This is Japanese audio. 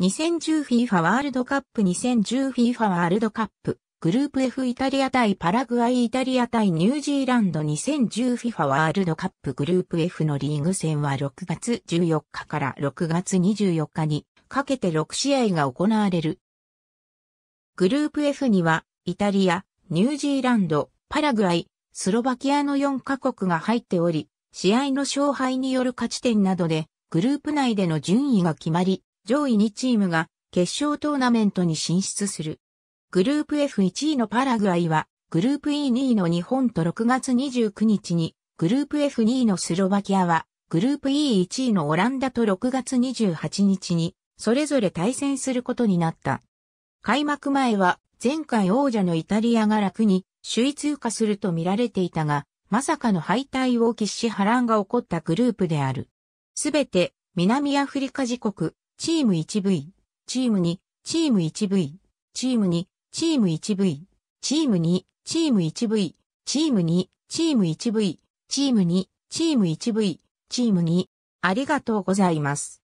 2010FIFA ワールドカップ 2010FIFA ワールドカップ。グループ F イタリア対パラグアイイタリア対ニュージーランド。2010FIFA ワールドカップ。グループ F のリーグ戦は6月14日から6月24日にかけて6試合が行われる。グループ F にはイタリア、ニュージーランド、パラグアイ、スロバキアの4カ国が入っており、試合の勝敗による勝ち点などでグループ内での順位が決まり、上位2チームが決勝トーナメントに進出する。グループ F1 位のパラグアイは、グループ E2 位の日本と6月29日に、グループ F2 位のスロバキアは、グループ E1 位のオランダと6月28日に、それぞれ対戦することになった。開幕前は、前回王者のイタリアが楽に首位通過すると見られていたが、まさかの敗退を喫し波乱が起こったグループである。すべて、南アフリカ自国、チーム 1V、チーム2、チーム 1V、チーム2、チーム 1V、チーム2、チーム 1V、チーム2、チーム 1V、チーム2、チーム 1V、チーム2、ありがとうございます。